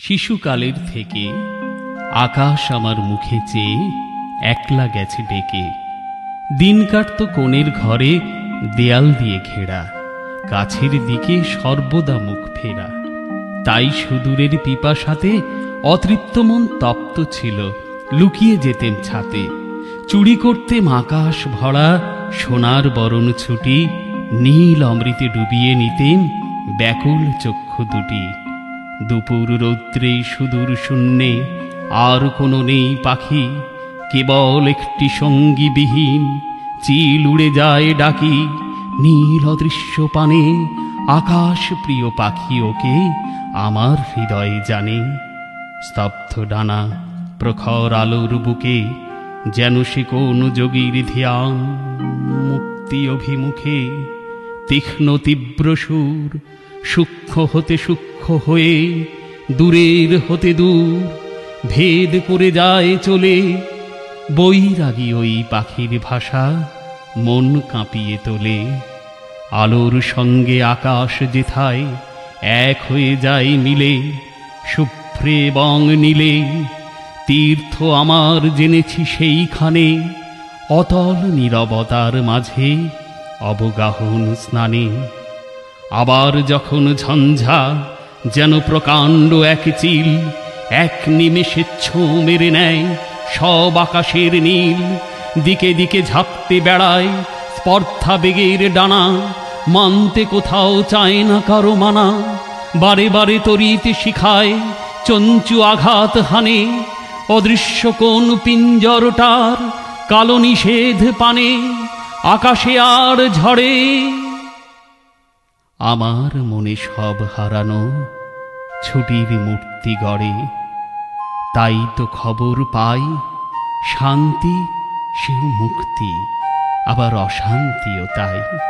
শিশুকালের থেকে আকাশ আমার মুখে চেয়ে একলা গেছে ডেকে। দিন কাটত কোণের ঘরে, দেয়াল দিয়ে ঘেরা। কাছের দিকে সর্বদা মুখ ফেরা। তাই সুদূরের পিপাসাতে অতৃপ্ত মন তপ্ত ছিল, লুকিয়ে যেতেম ছাতে। চুরি করতেম আকাশ ভরা, সোনার বরণ ছুটি, নীল অমৃতে ডুবিয়ে নিতেম ব্যাকুল চক্ষু দুটি। দুপুর রৌদ্রে সুদূর শূন্যে আর কোনো নেই পাখি, কেবল একটি সঙ্গীবিহীন, চিল উড়ে যায় ডাকি নীল অদৃশ্য পানে আকাশ প্রিয় পাখি ওকে আমার হৃদয়ে জানে। স্তব্ধ ডানা প্রখর আলোর বুকে যেন সে কোন যোগীর ধ্যান, মুক্তি অভিমুখে তীক্ষ্ণ তীব্র সুর সূক্ষ্ম হতে সূক্ষ্ম হয়ে, দূরের হতে দূর, ভেদ করে যায় চলে, বৈরাগী ওই পাখির ভাষা মন কাঁপিয়ে তোলে। আলোর সঙ্গে আকাশ যেথায় এক হয়ে যায় মিলে, শুভ্রে এবং নীলে, তীর্থ আমার জেনেছি সেইখানে, অতল নীরবতার মাঝে অবগাহন স্নানে। আবার যখন ঝঞ্ঝা, যেন প্রকাণ্ড এক চিল, এক নিমেষে ছো মেরে নেয়, সব আকাশের নীল, দিকে দিকে ঝাপতে বেড়ায়, স্পর্ধা বেগের ডানা, মানতে কোথাও চায় না কারও মানা, বারে বারে তরিতে শিখায়, চঞ্চু আঘাত হানে, অদৃশ্য কোন পিঞ্জরটার কালো নিষেধ পানে, আকাশে আর ঝড়ে। আমার মনে সব হারানো ছুটির মূর্তি গড়ে। তাই তো খবর পাই, শান্তি সেও মুক্তি, আবার অশান্তিও তাই।